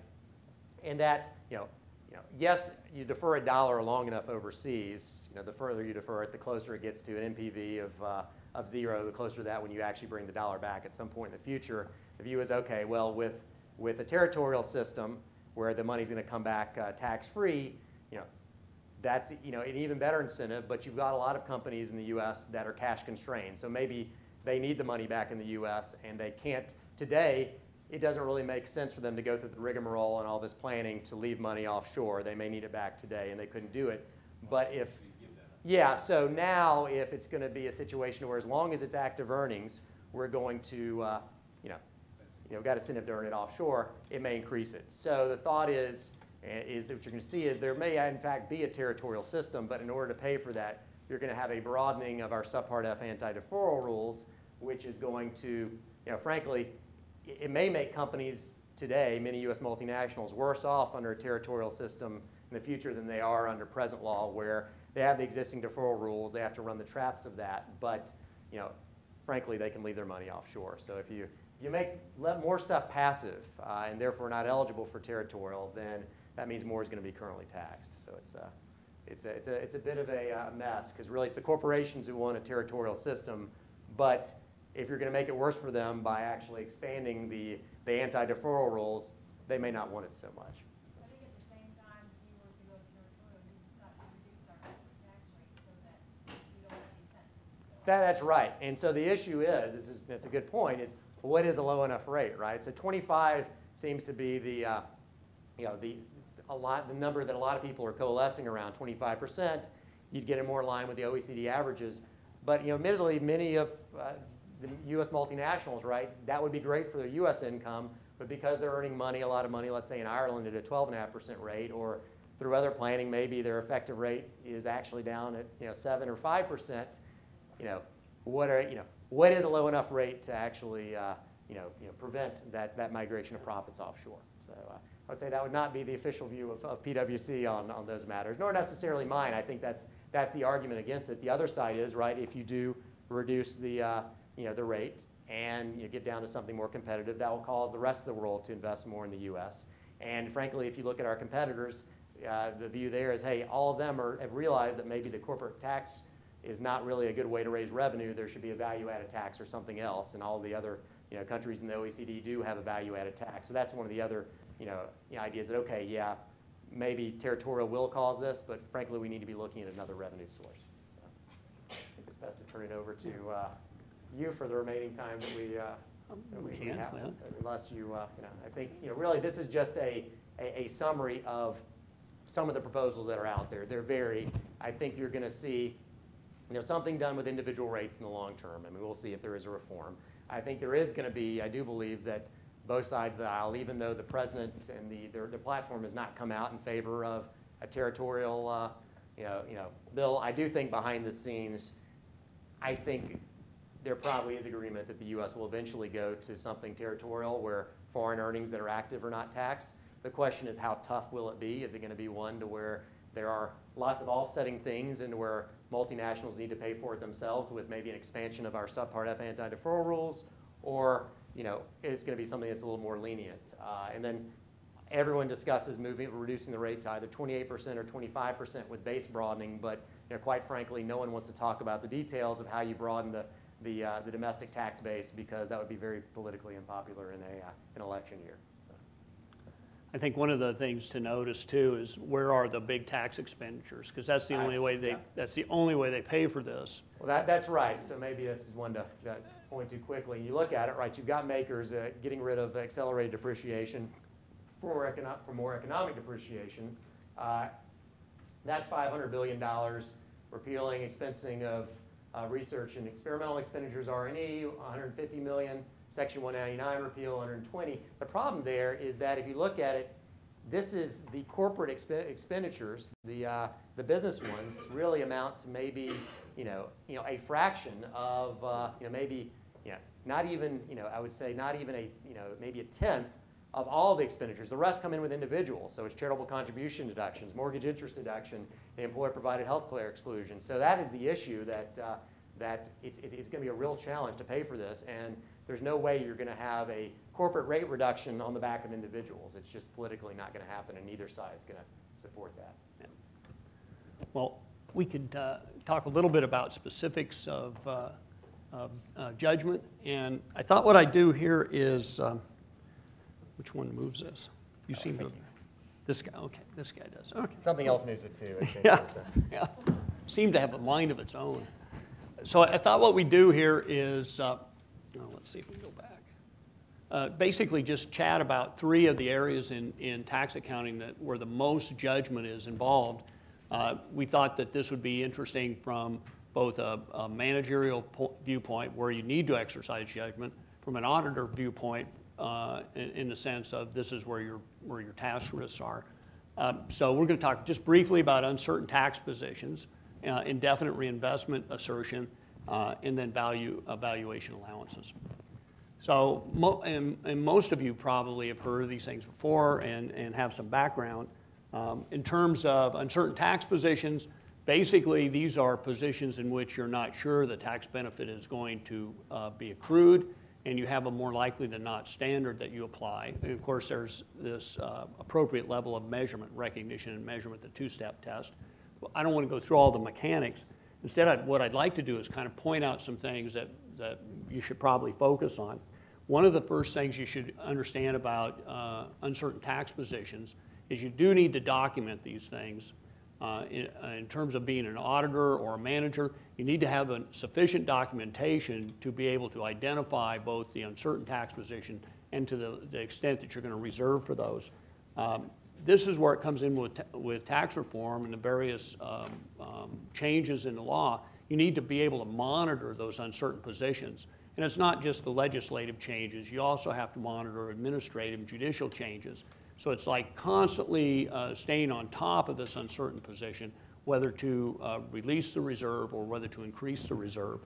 and that, you know, you know, yes, you defer a dollar long enough overseas, you know, the further you defer it, the closer it gets to an NPV of, uh, of zero, the closer to that when you actually bring the dollar back at some point in the future. The view is, okay, well, with, with a territorial system where the money's going to come back uh, tax-free, you know, that's you know an even better incentive. But you've got a lot of companies in the U.S. that are cash constrained, so maybe they need the money back in the U.S. and they can't today. It doesn't really make sense for them to go through the rigmarole and all this planning to leave money offshore. They may need it back today, and they couldn't do it. But if yeah, so now if it's going to be a situation where as long as it's active earnings, we're going to, uh, you know, you know, got to send it to earn it offshore, it may increase it. So the thought is, eh, is that what you're going to see is there may in fact be a territorial system, but in order to pay for that, you're going to have a broadening of our Subpart F anti-deferral rules, which is going to, you know, frankly, it may make companies today, many U.S. multinationals, worse off under a territorial system in the future than they are under present law, where they have the existing deferral rules, they have to run the traps of that, but, you know, frankly, they can leave their money offshore. So if you, you make let more stuff passive uh, and therefore not eligible for territorial, then that means more is going to be currently taxed. So it's a, it's a, it's a, it's a bit of a uh, mess because really it's the corporations who want a territorial system, but if you're going to make it worse for them by actually expanding the, the anti-deferral rules, they may not want it so much. I think at the same time, if you were to go territorial, you would start to reduce our corporate tax rate so that we don't have the incentive. That, that's right. And so the issue is, is, is that's a good point, is what is a low enough rate, right? So 25 seems to be the, uh, you know, the, a lot, the number that a lot of people are coalescing around, 25%. You'd get it more in line with the OECD averages. But, you know, admittedly, many of uh, the U.S. multinationals, right, that would be great for their U.S. income, but because they're earning money, a lot of money, let's say in Ireland at a 12.5% rate, or through other planning, maybe their effective rate is actually down at, you know, 7 or 5%, you know, what are, you know, what is a low enough rate to actually, uh, you know, you know, prevent that, that migration of profits offshore? So uh, I would say that would not be the official view of, of PwC on, on those matters, nor necessarily mine. I think that's, that's the argument against it. The other side is, right, if you do reduce the, uh, you know, the rate and you get down to something more competitive, that will cause the rest of the world to invest more in the U.S. And frankly, if you look at our competitors, uh, the view there is, hey, all of them are, have realized that maybe the corporate tax is not really a good way to raise revenue. There should be a value-added tax or something else. And all the other you know, countries in the OECD do have a value-added tax. So that's one of the other you know, ideas that, okay, yeah, maybe territorial will cause this, but frankly, we need to be looking at another revenue source. So I think it's best to turn it over to uh, you for the remaining time that we, uh, that we we can, have. yeah. Unless you, uh, you know, I think, you know, really, this is just a, a, a summary of some of the proposals that are out there. They're very, I think you're going to see, you know, something done with individual rates in the long term. I mean, we'll see if there is a reform. I think there is going to be, I do believe that both sides of the aisle, even though the president and the, their, their platform has not come out in favor of a territorial, uh, you know, you know, bill, I do think behind the scenes, I think there probably is agreement that the U.S. will eventually go to something territorial where foreign earnings that are active are not taxed. The question is how tough will it be? Is it going to be one to where there are lots of offsetting things and where multinationals need to pay for it themselves with maybe an expansion of our Subpart F anti-deferral rules? Or, you know, it's going to be something that's a little more lenient? Uh, and then everyone discusses moving, reducing the rate to either 28% or 25% with base broadening, but you know, quite frankly, no one wants to talk about the details of how you broaden the, the, uh, the domestic tax base because that would be very politically unpopular in a, uh, an election year. I think one of the things to notice too is where are the big tax expenditures? Because that's the only That's- way they, yeah. that's the only way they pay for this. Well, that, that's right. So maybe that's one to, to point to quickly. You look at it, right, you've got MACRS uh, getting rid of accelerated depreciation for more, econo- for more economic depreciation. Uh, that's $500 billion, repealing expensing of uh, research and experimental expenditures, R&E, 150 million, Section 199 repeal, 120. The problem there is that if you look at it, this is the corporate expe- expenditures, the, uh, the business ones really amount to maybe, you know, you know, a fraction of, uh, you know, maybe, you know, not even, you know, I would say not even a, you know, maybe a tenth of all the expenditures. The rest come in with individuals. So it's charitable contribution deductions, mortgage interest deduction, the employer-provided health care exclusion. So that is the issue that, uh, that it's, it- it's going to be a real challenge to pay for this. And there's no way you're going to have a corporate rate reduction on the back of individuals. It's just politically not going to happen, and neither side is going to support that. Well, we could uh, talk a little bit about specifics of, uh, of uh, judgment. And I thought what I'd do here is, um, which one moves this? You seem to, this guy, okay, this guy does, okay. Something else moves it too. I think. Yeah, uh, yeah. Seem to have a mind of its own. So I thought what we do here is, oh, let's see if we can go back. Uh, Basically, just chat about three of the areas in, in tax accounting that, where the most judgment is involved. Uh, We thought that this would be interesting from both a a managerial po- viewpoint, where you need to exercise judgment, from an auditor viewpoint, uh, in, in the sense of this is where your, where your tax risks are. Um, So we're going to talk just briefly about uncertain tax positions, uh, indefinite reinvestment assertion, and then value, evaluation allowances. So, mo- and, and most of you probably have heard of these things before and, and have some background. Um, in terms of uncertain tax positions, basically these are positions in which you're not sure the tax benefit is going to uh, be accrued, and you have a more likely than not standard that you apply. And of course, there's this uh, appropriate level of measurement, recognition and measurement, the two-step test. I don't want to go through all the mechanics. Instead, I'd, what I'd like to do is kind of point out some things that, that you should probably focus on. One of the first things you should understand about uh, uncertain tax positions is you do need to document these things. Uh, in, uh, in terms of being an auditor or a manager, you need to have a sufficient documentation to be able to identify both the uncertain tax position and to the, the extent that you're going to reserve for those. Um, this is where it comes in with, with tax reform and the various um, um, changes in the law. You need to be able to monitor those uncertain positions. And it's not just the legislative changes, you also have to monitor administrative and judicial changes. So it's like constantly uh, staying on top of this uncertain position, whether to uh, release the reserve or whether to increase the reserve.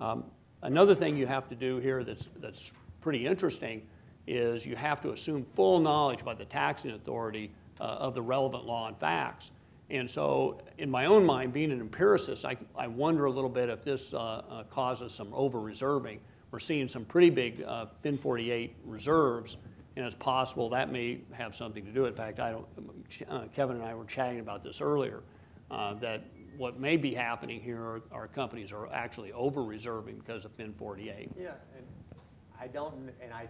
Um, Another thing you have to do here that's, that's pretty interesting is you have to assume full knowledge by the taxing authority uh, of the relevant law and facts. And so, in my own mind, being an empiricist, I, I wonder a little bit if this uh, uh, causes some over-reserving. We're seeing some pretty big uh, FIN 48 reserves, and it's possible that may have something to do. In fact, I don't, uh, Kevin and I were chatting about this earlier, uh, that what may be happening here are, companies are actually over-reserving because of FIN 48. Yeah, and I don't, and I,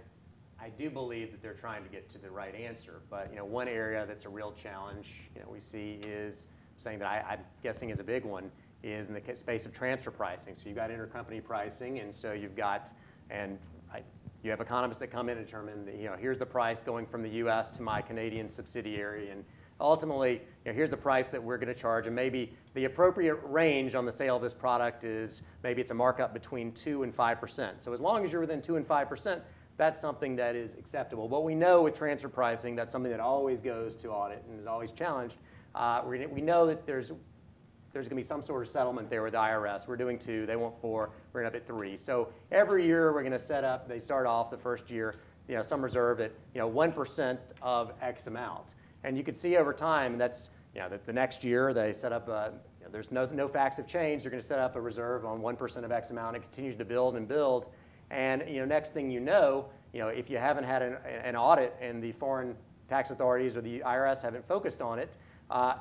I do believe that they're trying to get to the right answer. But, you know, one area that's a real challenge, you know, we see is something that I, I'm guessing is a big one, is in the space of transfer pricing. So you've got intercompany pricing, and so you've got, and I, you have economists that come in and determine, that, you know, here's the price going from the U.S. to my Canadian subsidiary, and ultimately, you know, here's the price that we're going to charge, and maybe the appropriate range on the sale of this product is maybe it's a markup between two and five percent. So as long as you're within two and five percent, that's something that is acceptable. But we know with transfer pricing, that's something that always goes to audit and is always challenged. Uh, we, we know that there's there's going to be some sort of settlement there with the IRS. We're doing two, they want four, we're going to up at three. So every year we're going to set up, they start off the first year, you know, some reserve at, you know, 1% of X amount. And you can see over time, that's, you know, that the next year they set up, a, you know, there's no, no facts have changed, they're going to set up a reserve on 1% of X amount. It continues to build and build. And, you know, next thing you know, you know, if you haven't had an, an audit and the foreign tax authorities or the IRS haven't focused on it, uh,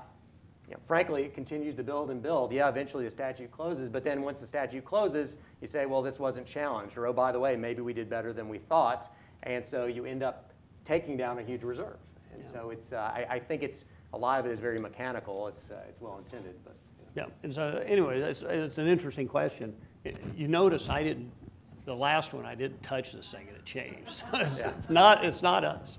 you know, frankly, it continues to build and build. Yeah, eventually the statute closes, but then once the statute closes, you say, well, this wasn't challenged, or oh, by the way, maybe we did better than we thought, and so you end up taking down a huge reserve. And so it's, uh, I, I think it's, a lot of it is very mechanical. It's, uh, it's well intended, but. Yeah, and so anyway, it's, it's an interesting question. You notice I didn't, the last one, I didn't touch this thing and it changed. It's not, it's not us.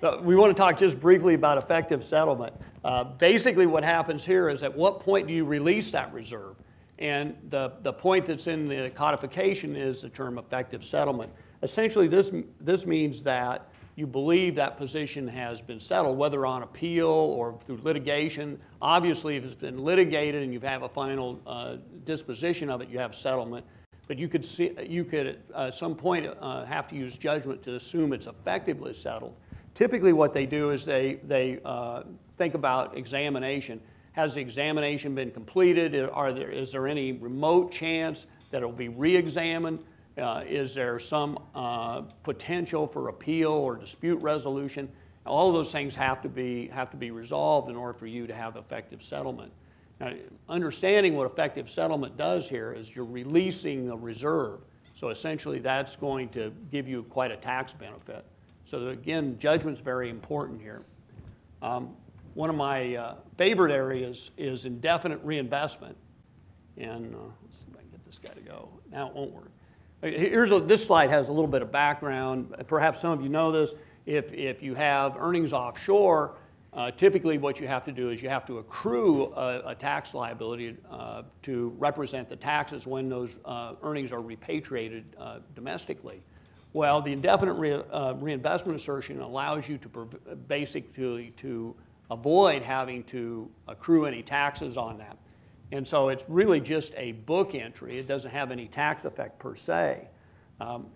But we want to talk just briefly about effective settlement. Uh, Basically, what happens here is at what point do you release that reserve? And the, the point that's in the codification is the term effective settlement. essentially, this, this means that you believe that position has been settled, whether on appeal or through litigation. Obviously, if it's been litigated and you have a final uh, disposition of it, you have settlement. But you could see, you could at some point uh, have to use judgment to assume it's effectively settled. Typically, what they do is they, they uh, think about examination. Has the examination been completed? Are there, is there any remote chance that it will be re-examined? Uh, is there some uh, potential for appeal or dispute resolution? All of those things have to be have to be resolved in order for you to have effective settlement. Now, understanding what effective settlement does here is you're releasing a reserve. So essentially, that's going to give you quite a tax benefit. So again, judgment's very important here. Um, one of my uh, favorite areas is indefinite reinvestment. And uh, let's see if I can get this guy to go. Now it won't work. Here's a, this slide has a little bit of background. Perhaps some of you know this. If, if you have earnings offshore, uh, typically what you have to do is you have to accrue a, a tax liability uh, to represent the taxes when those uh, earnings are repatriated uh, domestically. Well, the indefinite re, uh, reinvestment assertion allows you to basically to avoid having to accrue any taxes on that. And so it's really just a book entry. It doesn't have any tax effect per se. Um,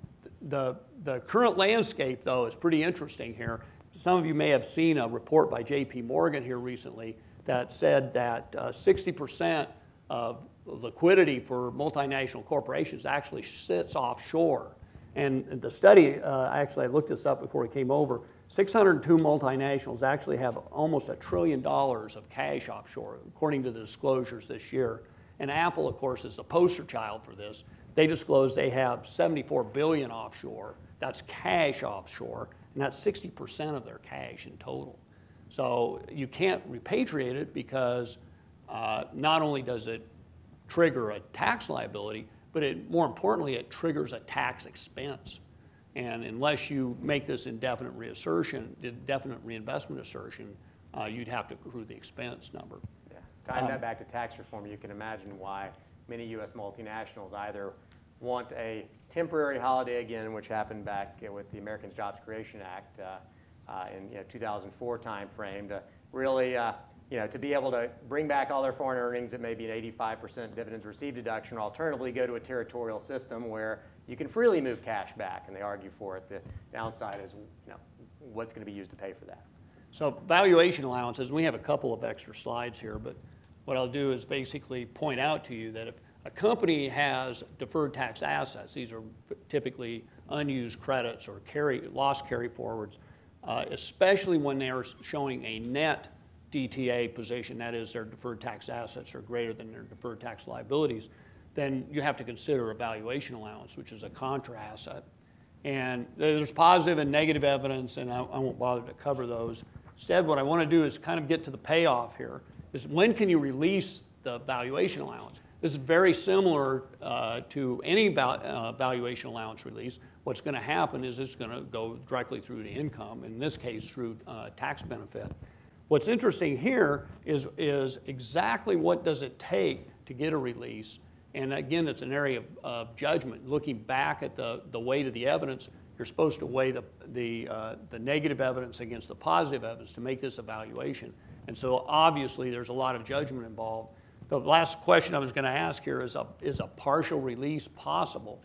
the, the current landscape, though, is pretty interesting here. Some of you may have seen a report by J.P. Morgan here recently that said that 60% uh, of liquidity for multinational corporations actually sits offshore. And the study, uh, actually, I looked this up before we came over, 602 multinationals actually have almost a trillion dollars of cash offshore, according to the disclosures this year. And Apple, of course, is the poster child for this. They disclose they have 74 billion offshore. That's cash offshore, and that's 60% of their cash in total. So you can't repatriate it because uh, not only does it trigger a tax liability, but it, more importantly, it triggers a tax expense. And unless you make this indefinite reassertion, indefinite reinvestment assertion, uh, you'd have to accrue the expense number. Yeah. Tying Um, that back to tax reform, you can imagine why many U.S. multinationals either want a temporary holiday again, which happened back with the Americans Jobs Creation Act uh, uh, in you know, 2004 timeframe to really uh, you know, to be able to bring back all their foreign earnings at maybe an 85% dividends received deduction, or alternatively go to a territorial system where you can freely move cash back, and they argue for it. The downside is, you know, what's going to be used to pay for that. So valuation allowances, we have a couple of extra slides here, but what I'll do is basically point out to you that if a company has deferred tax assets, these are typically unused credits or carry, loss carry forwards, uh, especially when they're showing a net DTA position, that is their deferred tax assets are greater than their deferred tax liabilities, then you have to consider a valuation allowance, which is a contra asset. And there's positive and negative evidence, and I, I won't bother to cover those. Instead, what I want to do is kind of get to the payoff here, is when can you release the valuation allowance? This is very similar uh, to any uh, valuation allowance release. What's going to happen is it's going to go directly through to income, in this case through uh, tax benefit. What's interesting here is, is exactly what does it take to get a release and again, it's an area of, of, judgment. Looking back at the, the weight of the evidence, you're supposed to weigh the, the, uh, the negative evidence against the positive evidence to make this evaluation. And so obviously there's a lot of judgment involved. The last question I was going to ask here is a, is a partial release possible?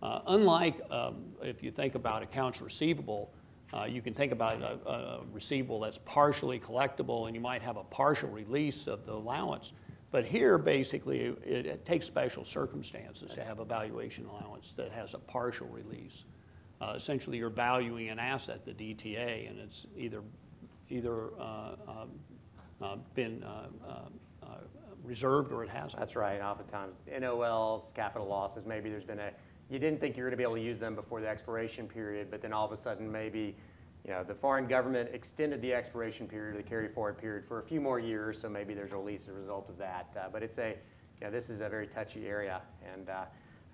Uh, unlike um, if you think about accounts receivable, uh, you can think about a, a, receivable that's partially collectible and you might have a partial release of the allowance. But here, basically, it, it takes special circumstances to have a valuation allowance that has a partial release. Uh, essentially, you're valuing an asset, the DTA, and it's either either uh, um, uh, been uh, uh, reserved or it hasn't. That's right. And oftentimes, NOLs, capital losses, maybe there's been a, you didn't think you were going to be able to use them before the expiration period, but then all of a sudden maybe you know, the foreign government extended the expiration period, the carry forward period for a few more years, so maybe there's a release as a result of that. Uh, but it's a, you know, this is a very touchy area. And uh,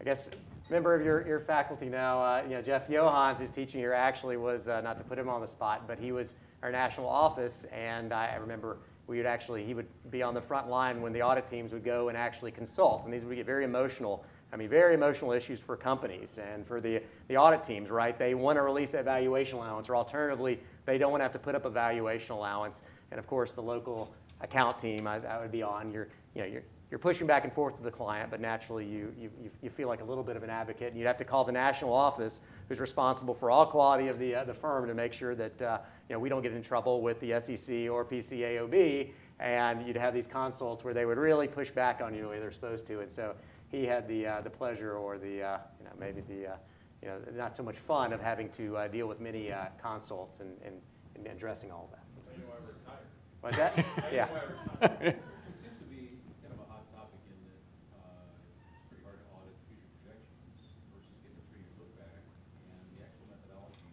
I guess member of your, your faculty now, uh, you know, Jeff Johans, who's teaching here, actually was, uh, not to put him on the spot, but he was our national office, and I remember we would actually, he would be on the front line when the audit teams would go and actually consult, and these would get very emotional I mean, very emotional issues for companies and for the, the audit teams, right? They want to release that valuation allowance, or alternatively, they don't want to have to put up a valuation allowance. And of course, the local account team, I, I would be on, you're, you know, you're, you're pushing back and forth to the client, but naturally you, you, you- you feel like a little bit of an advocate. And you'd have to call the national office, who's responsible for all quality of the, uh, the firm, to make sure that uh, you know, we don't get in trouble with the SEC or PCAOB. And you'd have these consults where they would really push back on you the way they're supposed to. And so he had the, uh, the pleasure or the, uh, you know, maybe the, uh, you know, not so much fun of having to uh, deal with many uh, consults and, and, and addressing all of that. I know I retired. What's that? Yeah. I know I retired. It seems to be kind of a hot topic in that, uh, it's pretty hard to audit future projections versus getting a three-year look back. And the actual methodology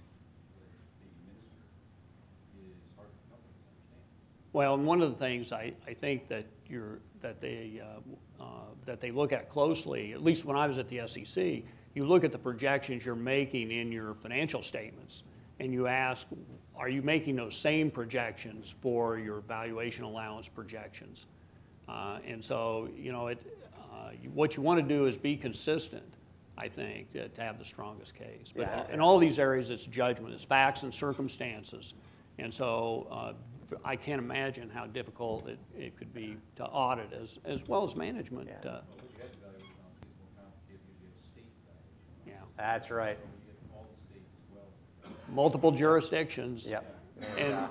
that's being administered is hard for companies to understand. Well, and one of the things I, I think that you're, that they, uh, uh, that they look at closely, at least when I was at the SEC, you look at the projections you're making in your financial statements, and you ask, are you making those same projections for your valuation allowance projections? Uh, And so, you know, it, uh, what you want to do is be consistent, I think, to to have the strongest case. But Yeah. in all these areas, it's judgment, it's facts and circumstances. And so uh, I can't imagine how difficult it, it could be to audit as, as well as management. Yeah. uh, But you have the valuation allowance, it's more complicated because you have a state valuation. Yeah, That's right. You get all the states as well. multiple jurisdictions. Yep. And,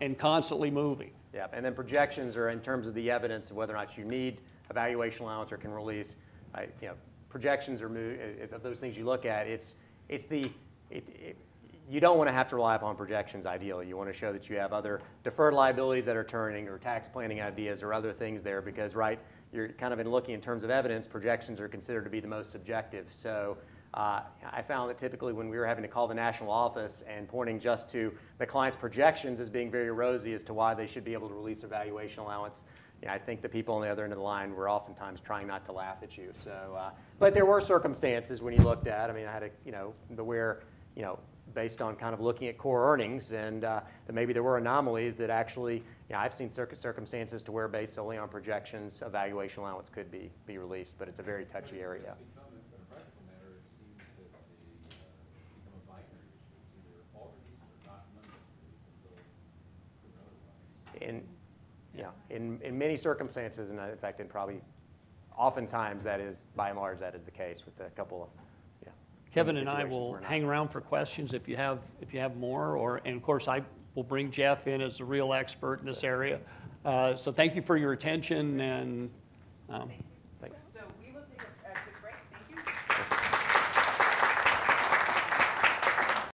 and constantly moving. Yeah, and then projections are in terms of the evidence of whether or not you need a valuation allowance or can release, I- you know, projections are, mo- uh, of those things you look at, it's, it's the, it, it, you don't want to have to rely upon projections ideally. You want to show that you have other deferred liabilities that are turning or tax planning ideas or other things there because, right, you're kind of in looking in terms of evidence, projections are considered to be the most subjective. So uh, I found that typically when we were having to call the national office and pointing just to the client's projections as being very rosy as to why they should be able to release a valuation allowance, I think the people on the other end of the line were oftentimes trying not to laugh at you. So, uh, but there were circumstances when you looked at. I mean, I had a, you know, the where, you know, based on kind of looking at core earnings, and uh, that maybe there were anomalies that actually, you know, I've seen circ- circumstances to where based solely on projections, a valuation allowance could be be released, but it's a very touchy area. In a practical matter, it seems that the, uh, it's become a binary issue. It's either all released or not none released until proven otherwise. In, yeah, in, in many circumstances, and in fact, in probably, oftentimes, that is, by and large, that is the case with a couple of. Kevin and I will hang around for questions if you have, if you have more, or, and of course, I will bring Jeff in as a real expert in this area. Uh, So thank you for your attention, and um.